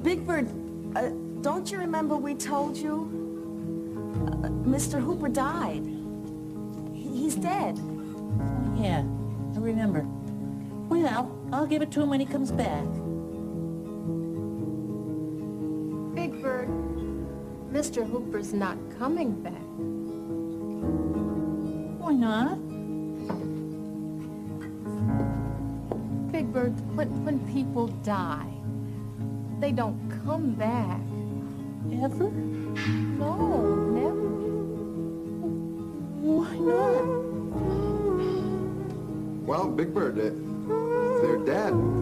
Big Bird, uh, don't you remember we told you? Uh, Mr. Hooper died. He's dead. Yeah, I remember. Well, I'll give it to him when he comes back. Big Bird, Mr. Hooper's not coming back. Why not? Big Bird, when, when people die, they don't come back. Ever? No, never. Why not? Well, Big Bird, uh, they're dead. They